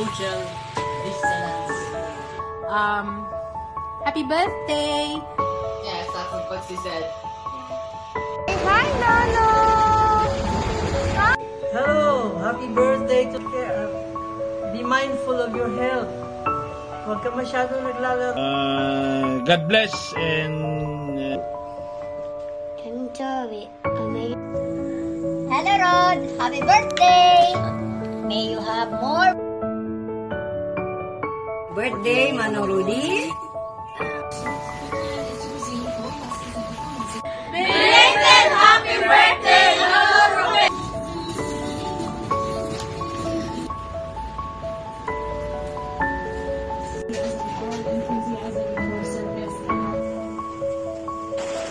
social distance. Um, happy birthday! Yes, that's what she said. Hi, Lolo! Hello! Happy birthday to care. Be mindful of your health. Huwag ka masyadong naglalaro. Uh, God bless and uh, Enjoy it. Hello, Rod. Happy birthday. May you have more. Birthday, Manong Rudy.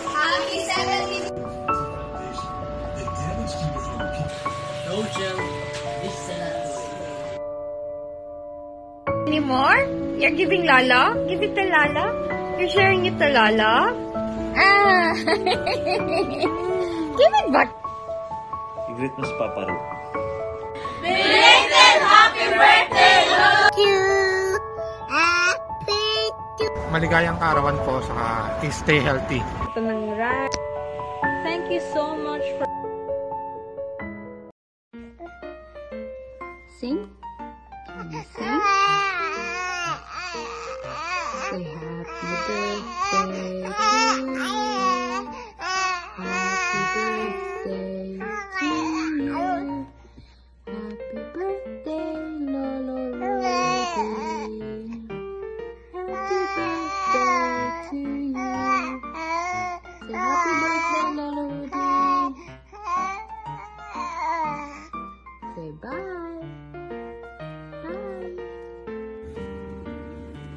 Happy 70th. Social distance. More? You're giving Lala? Give it to Lala? You're sharing it to Lala? Ah! Give it back. i-greet mo si Papa Ro. maligayang kaarawan po saka stay healthy. Ito ng. Thank you so much for... birthday to you. Happy birthday, Lolo. Happy birthday to you. Happy birthday, Lolo. Say bye. Bye.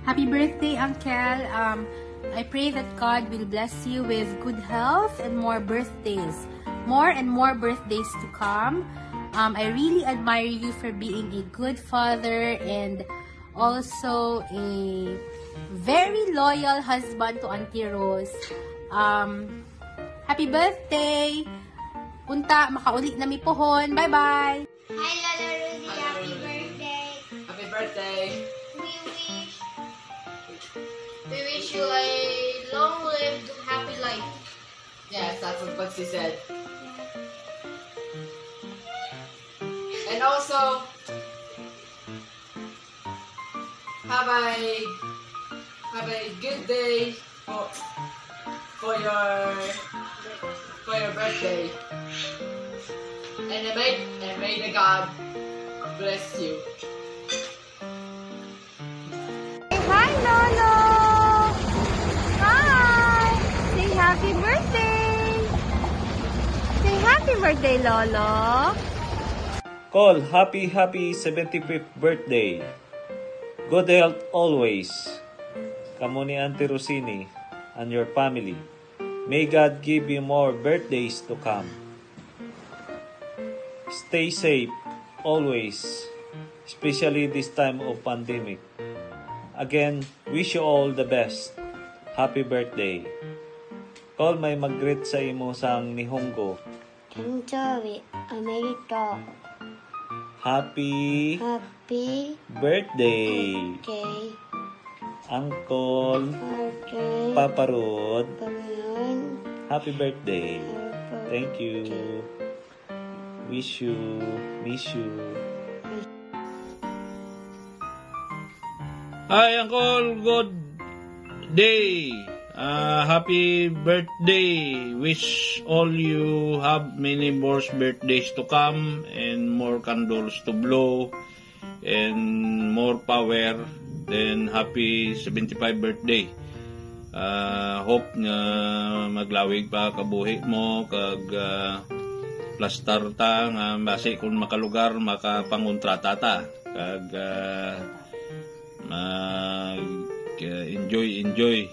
Happy birthday, Uncle. Um, I pray that God will bless you with good health and more birthdays. More and more birthdays to come. Um, I really admire you for being a good father and also a very loyal husband to Auntie Rose. Um, happy birthday! Punta, makauli na mi pohon. Bye-bye! Hi, Lolo Rudy. Happy birthday. Happy birthday. We wish, we wish you a long-lived, happy life. Yes, that's what she said. And also, have a have a good day for for your for your birthday. And may and may the God bless you. Hi, Lolo! Hi! Say happy birthday! Say happy birthday, Lolo! Call, happy, happy 75th birthday. Good health always. Kamo ni Auntie Rosini and your family. May God give you more birthdays to come. Stay safe always, especially this time of pandemic. Again, wish you all the best. Happy birthday. Call may mag-greet sa imo sang Nihongo. Enjoy. America. Happy Happy birthday, day. Uncle Birthday. Papa Rod. Happy birthday. Thank you. Wish you, miss you. Hi, Uncle. Good day. Uh, happy birthday. Wish all you have many more birthdays to come and more candles to blow and more power. Then happy 75 birthday. Uh, hope nga maglawig pa kabuhi mo kag uh, plastar ta nga basi kung makalugar makapangontrata ta kag uh, mag uh, enjoy enjoy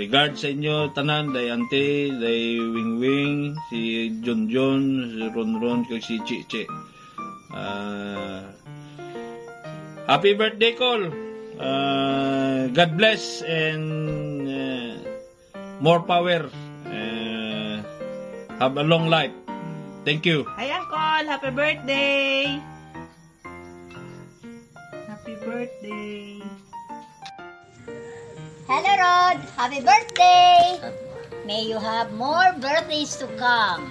regard sa inyo tanan day ante day wing wing si John John si Ron Ron kag si Chi Chi uh, happy birthday call uh, God bless and uh, more power uh, have a long life thank you Hi, Uncle. Happy birthday. Happy birthday! Hello, Rod. Happy birthday. May you have more birthdays to come.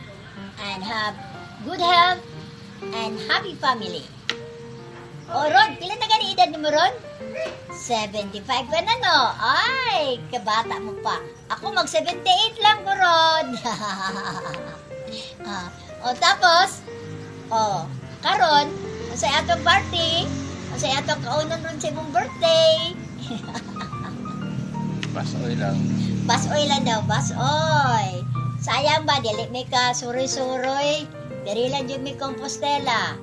And have good health and happy family. O, Rod, pila na gani edad mo, Rod? 75 ka na, no? Ay, kabata mo pa. Ako mag-78 lang ko, Rod. ah, o, tapos, o, karon, sa atong party, sa atong kaunon ron sa imong birthday. Pasoy lang. Basoy lang daw, basoy. Sayang ba, dili may ka suroy-suroy. Diri lang yun may Compostela.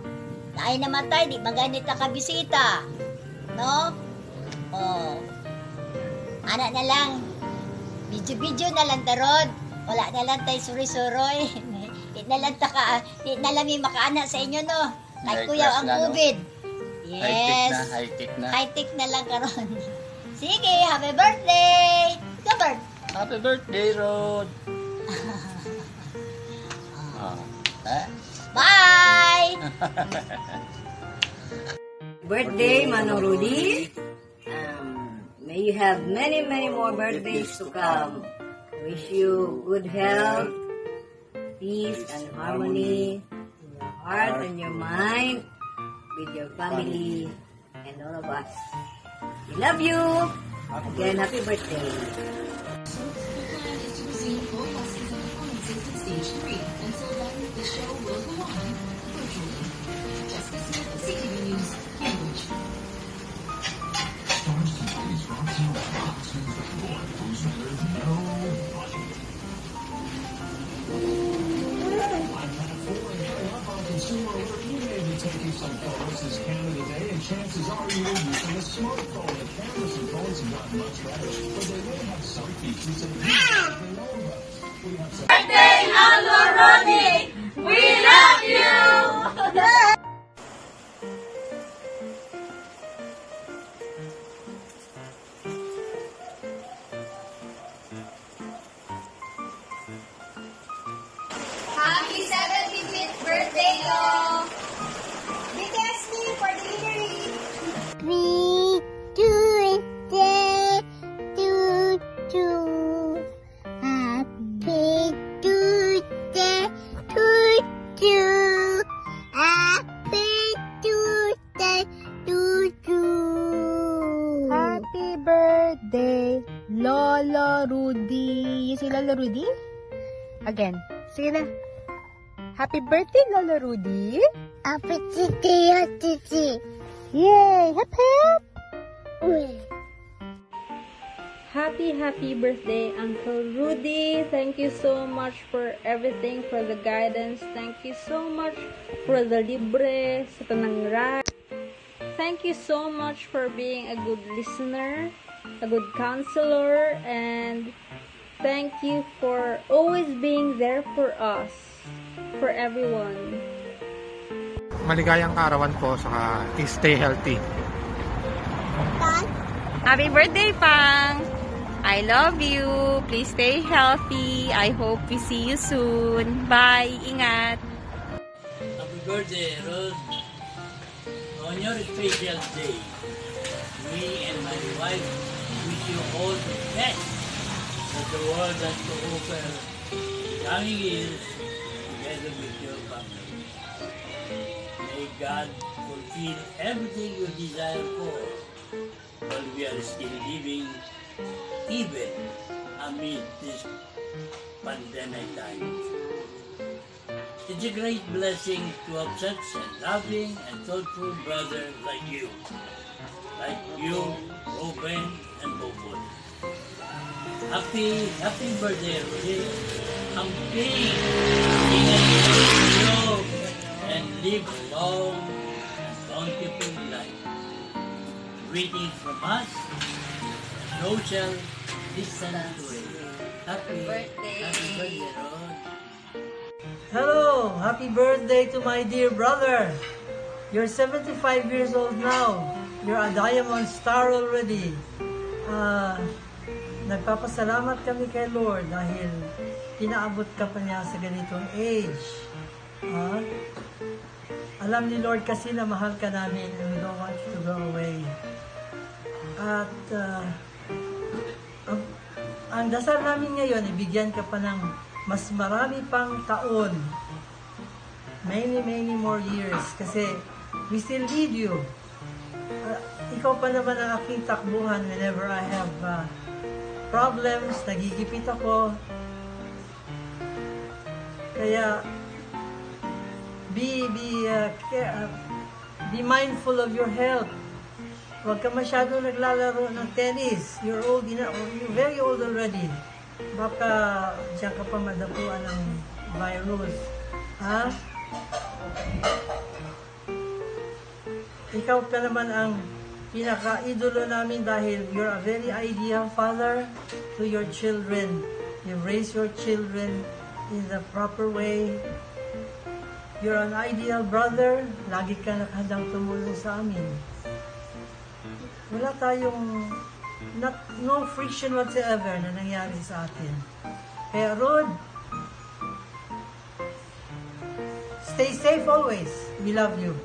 Naay namatay, di maganit na kabisita. No? Oh. Anak na lang. Video-video na lang tarod. Wala na lang tayo suroy-suroy. di na lang ta ka, di na lang may makaana sa inyo, no? Kahit High kuyaw ang no? COVID. High-tech Yes. na, high-tech na. High-tech na lang karon. Sige, happy birthday! Ikaw, Bert. Happy birthday, Rod! ah, eh? Bye! Birthday, Manong Rudy. Um, may you have many, many more birthdays to come. Wish you good health, peace, and harmony in your heart and your mind, with your family, and all of us. We love you. Again, happy birthday. Stage 3 until then the show will go on virtually. Smith using a smartphone. The cameras and phones have gotten much better, but they will have some features that know about. We have some. Birthday, Uncle Rodney! We love you! Happy 75th birthday, Lord! Lolo Rudy. You say Lolo Rudy? Again. Sige na. Happy birthday, Lolo Rudy. happy birthday happy Yay! Hip hip! birthday Happy, happy birthday, Uncle Rudy. Thank you so much for everything, for the guidance. Thank you so much for the libre sa tanang ride. Thank you so much for being a good listener, a good counselor, and thank you for always being there for us, for everyone. Maligayang kaarawan po, saka stay healthy. Happy birthday, Pang! I love you. Please stay healthy. I hope we see you soon. Bye. Ingat. Happy birthday, Rod. On your special day, me and my wife you all the best that the world has to offer coming years together with your family. May God fulfill everything you desire for while we are still living even amid this pandemic times. It's a great blessing to have such a loving and thoughtful brother like you. Like you, Ruben, and Bobot. Happy, happy birthday, Rudy. Big, ingat you and live a long and bountiful life. Greetings from us, social distance away. Happy birthday, happy birthday. Hello! Happy birthday to my dear brother! You're 75 years old now. You're a diamond star already. Ah, nagpapasalamat kami kay Lord dahil pinaabot ka pa niya sa ganitong age. Ah, alam ni Lord kasi na mahal ka namin and we don't want you to go away. At ah, ang, ang dasal namin ngayon, ibigyan ka pa ng mas marami pang taon. Many, many more years. Kasi we still need you. Ah, ikaw pa naman ang aking takbuhan whenever I have ah, problems, nagigipit ako. Kaya, be, be, uh, care, uh, be mindful of your health. Huwag ka masyado naglalaro ng tennis. You're old enough, you're very old already. Baka diyan ka pa madapuan ng virus. Ha? Ikaw ka naman ang pinaka-idolo namin dahil you're a very ideal father to your children. You raise your children in the proper way. You're an ideal brother. Lagi ka nakahadang tumulong sa amin. Wala tayong not, no friction whatsoever na nangyari sa atin. Kaya Rod, stay safe always. We love you.